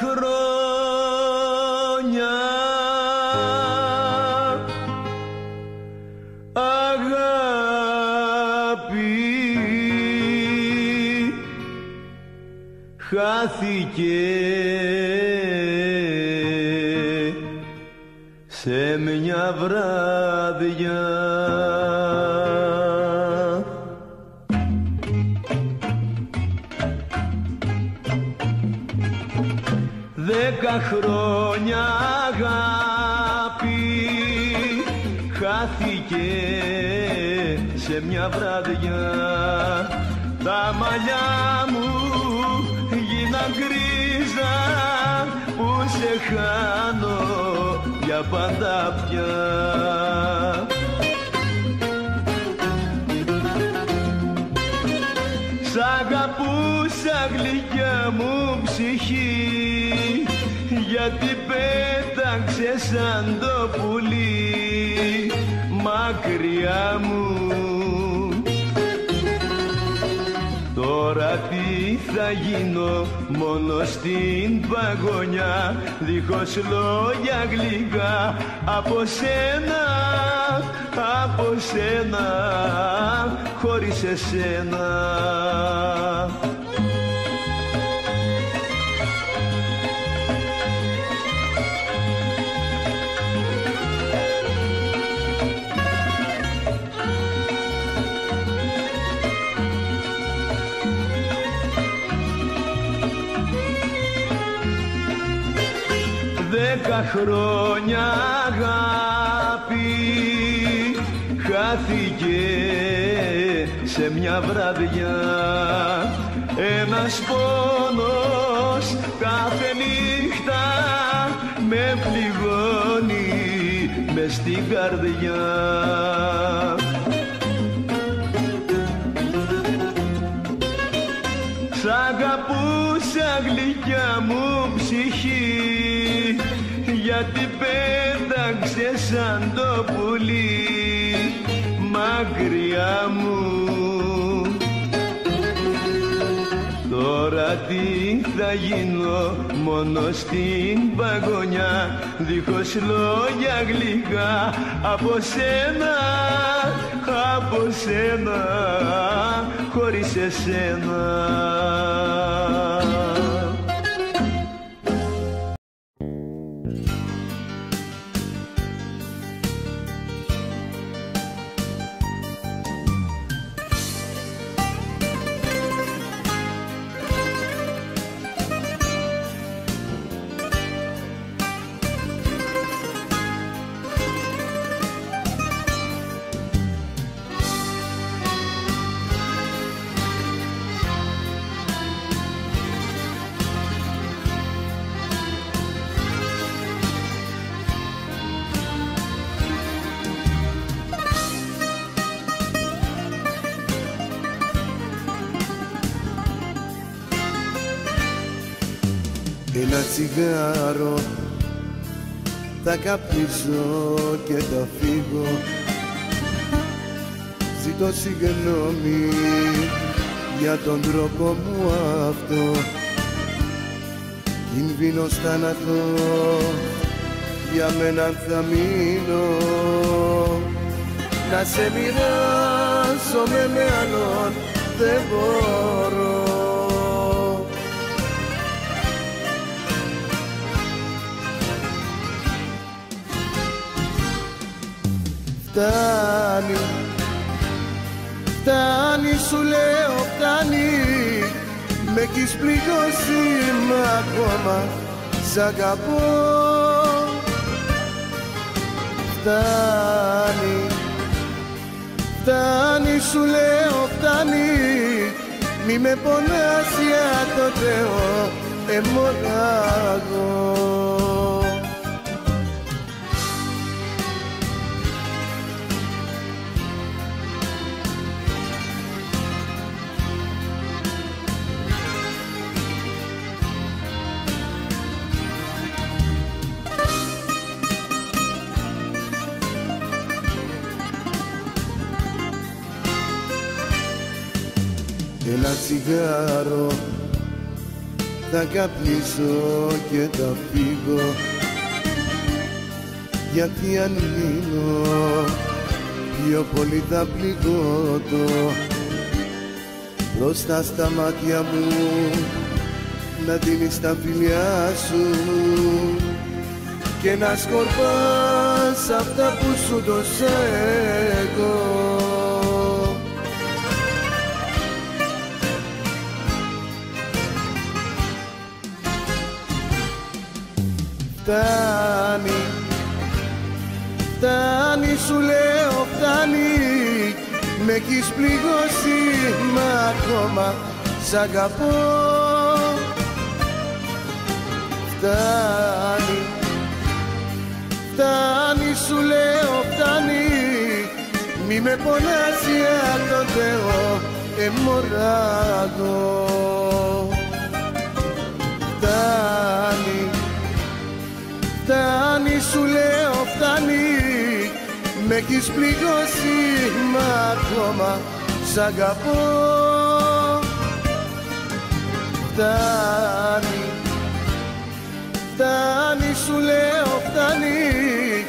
χρόνια. Αγάπη χάθηκε σε μια βράδια Δέκα χρόνια αγάπη χάθηκε σε μια βράδια τα μαλλιά μου γίναν γκρίζα που σε χάνω για πάντα πια. Σ' αγαπούσα γλυκιά μου ψυχή γιατί πέταξε σαν το πουλί μακριά μου Τώρα τι θα γίνω μόνο στην παγωνιά δίχως λόγια γλυκά από σένα, από σένα, χωρίς εσένα. Δέκα χρόνια αγάπη χάθηκε σε μια βραδιά. Ένας πόνος κάθε νύχτα με πληγώνει μες στην καρδιά. Σ' αγαπούσα γλυκιά μου ψυχή γιατί πέταξε σαν το πουλί μακριά μου Τώρα τι θα γίνω μόνο στην παγωνιά δίχως λόγια γλυκά από σένα, από σένα, χωρίς εσένα. Ένα τσιγάρο θα καπνίσω και θα φύγω. Ζητώ συγγνώμη για τον τρόπο μου αυτό. Κινδύνος θάνατο για μένα θα μείνω. Να σε μοιράσω με άλλον δεν μπορώ Φτάνει, φτάνει σου λέω φτάνει. Με έχεις πληγώσει μα ακόμα σ' αγαπώ. Φτάνει, φτάνει σου λέω φτάνει. Μη με πονάς για το Θεό εμονάγω Ένα τσιγάρο θα καπνίσω και θα φύγω. Γιατί αν μείνω πιο πολύ θα πληγώτω. Μπροστά στα μάτια μου να δίνεις τα φιλιά σου. Και να σκορπάς αυτά που σου το εγώ Φτάνει, φτάνει σου λέω φτάνει. Με έχεις πληγώσει μα ακόμα σ' αγαπώ. Φτάνει, φτάνει σου λέω φτάνει. Μη με πονάς για το Θεό εμωράγω φτάνει σου λέω φτάνει. Με έχεις πληγώσει μα ακόμα σ' αγαπώ. Φτάνει, φτάνει σου λέω φτάνει.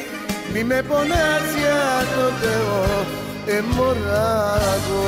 Μη με πονάς για το Θεό εμωράγω